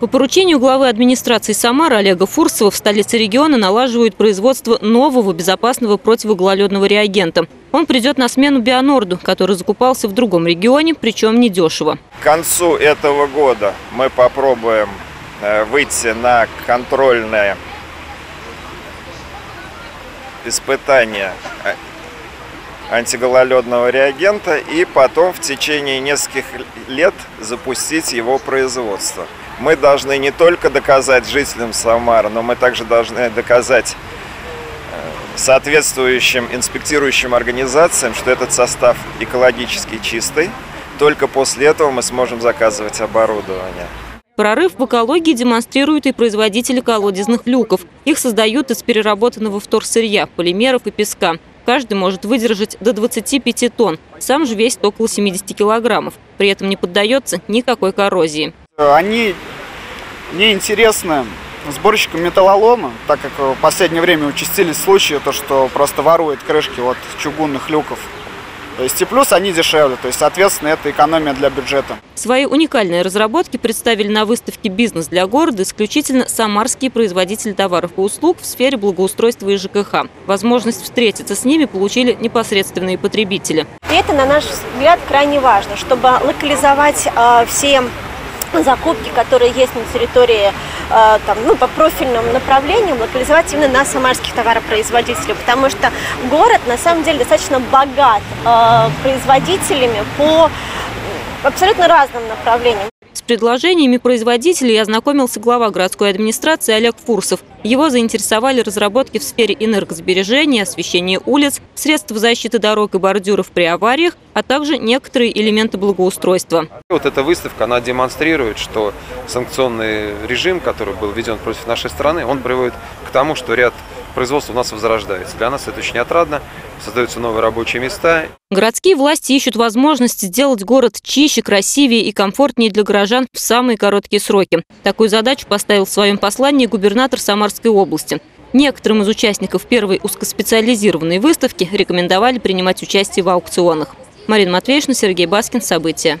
По поручению главы администрации Самары Олега Фурсова в столице региона налаживают производство нового безопасного противогололедного реагента. Он придет на смену Бионорду, который закупался в другом регионе, причем недешево. К концу этого года мы попробуем э, выйти на контрольное испытание э, антигололедного реагента и потом в течение нескольких лет запустить его производство мы должны не только доказать жителям Самары, но мы также должны доказать э, соответствующим инспектирующим организациям, что этот состав экологически чистый. Только после этого мы сможем заказывать оборудование. Прорыв в экологии демонстрируют и производители колодезных люков. Их создают из переработанного вторсырья, полимеров и песка. Каждый может выдержать до 25 тонн. Сам же весит около 70 килограммов. При этом не поддается никакой коррозии. Они мне интересны сборщикам металлолома, так как в последнее время участились случаи, то, что просто воруют крышки от чугунных люков. То есть и плюс они дешевле, то есть, соответственно, это экономия для бюджета. Свои уникальные разработки представили на выставке «Бизнес для города» исключительно самарские производители товаров и услуг в сфере благоустройства и ЖКХ. Возможность встретиться с ними получили непосредственные потребители. И это, на наш взгляд, крайне важно, чтобы локализовать э, все закупки, которые есть на территории э, там, ну, по профильным направлениям, локализовать именно на самарских товаропроизводителей, потому что город на самом деле достаточно богат э, производителями по абсолютно разным направлениям предложениями производителей ознакомился глава городской администрации Олег Фурсов. Его заинтересовали разработки в сфере энергосбережения, освещения улиц, средств защиты дорог и бордюров при авариях, а также некоторые элементы благоустройства. Вот эта выставка, она демонстрирует, что санкционный режим, который был введен против нашей страны, он приводит к тому, что ряд производства у нас возрождается. Для нас это очень отрадно, создаются новые рабочие места. Городские власти ищут возможность сделать город чище, красивее и комфортнее для горожан в самые короткие сроки. Такую задачу поставил в своем послании губернатор Самарской области. Некоторым из участников первой узкоспециализированной выставки рекомендовали принимать участие в аукционах. Марина Матвеевна, Сергей Баскин. События.